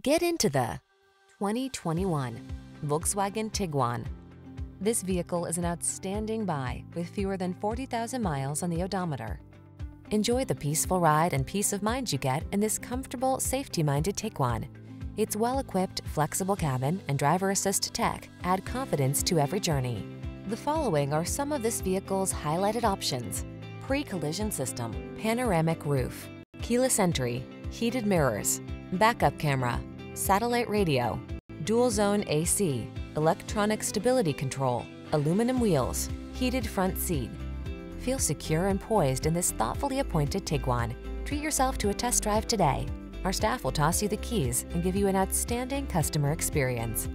Get into the 2021 Volkswagen Tiguan. This vehicle is an outstanding buy with fewer than 40,000 miles on the odometer. Enjoy the peaceful ride and peace of mind you get in this comfortable, safety-minded Tiguan. Its well-equipped, flexible cabin and driver assist tech add confidence to every journey. The following are some of this vehicle's highlighted options. Pre-collision system, panoramic roof, keyless entry, heated mirrors, backup camera, satellite radio, dual zone AC, electronic stability control, aluminum wheels, heated front seat. Feel secure and poised in this thoughtfully appointed Tiguan. Treat yourself to a test drive today. Our staff will toss you the keys and give you an outstanding customer experience.